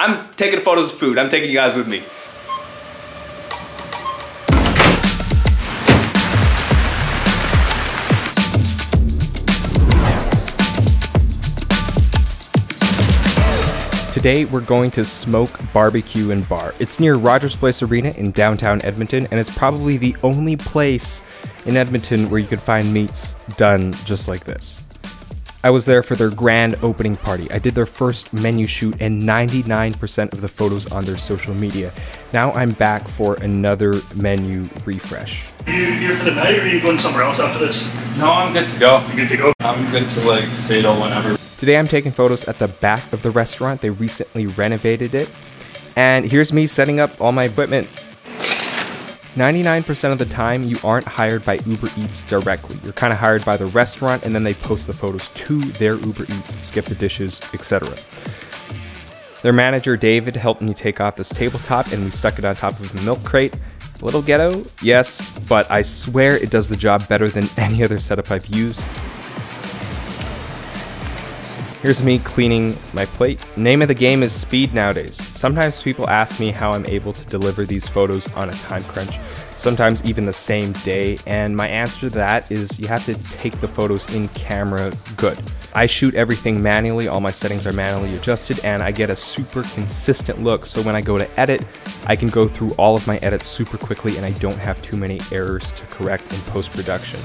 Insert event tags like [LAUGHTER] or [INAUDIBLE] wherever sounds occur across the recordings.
I'm taking photos of food. I'm taking you guys with me. Today we're going to Smoke Barbecue and Bar. It's near Rogers Place Arena in downtown Edmonton, and it's probably the only place in Edmonton where you can find meats done just like this. I was there for their grand opening party. I did their first menu shoot and 99% of the photos on their social media. Now I'm back for another menu refresh. Are You here for the night or are you going somewhere else after this? No, I'm good to go. You good to go? I'm good to like say till whenever. Today I'm taking photos at the back of the restaurant. They recently renovated it. And here's me setting up all my equipment. 99% of the time, you aren't hired by Uber Eats directly. You're kind of hired by the restaurant and then they post the photos to their Uber Eats, skip the dishes, etc. Their manager, David, helped me take off this tabletop and we stuck it on top of a milk crate. A little ghetto, yes, but I swear it does the job better than [LAUGHS] any other setup I've used. Here's me cleaning my plate. Name of the game is speed nowadays. Sometimes people ask me how I'm able to deliver these photos on a time crunch, sometimes even the same day, and my answer to that is you have to take the photos in camera good. I shoot everything manually, all my settings are manually adjusted, and I get a super consistent look, so when I go to edit, I can go through all of my edits super quickly and I don't have too many errors to correct in post-production.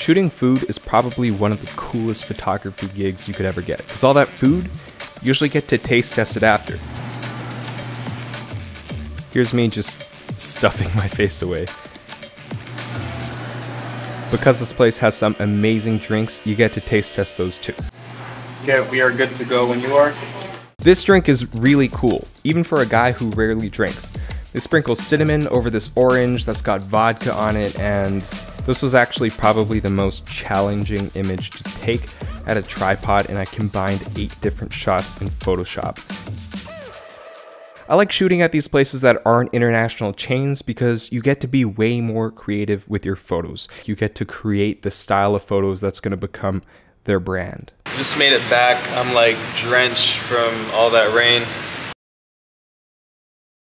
Shooting food is probably one of the coolest photography gigs you could ever get, because all that food, you usually get to taste test it after. Here's me just stuffing [LAUGHS] my face away. Because this place has some amazing drinks, you get to taste test those too. Okay, we are good to go when you are. This drink is really cool, even for a guy who rarely drinks. They sprinkle cinnamon over this orange that's got vodka on it, and this was actually probably the most challenging image to take at a tripod and I combined 8 different shots in Photoshop. I like shooting at these places that aren't international chains because you get to be way more creative with your photos. You get to create the style of photos that's going to become their brand. Just made it back. I'm like drenched from all that rain.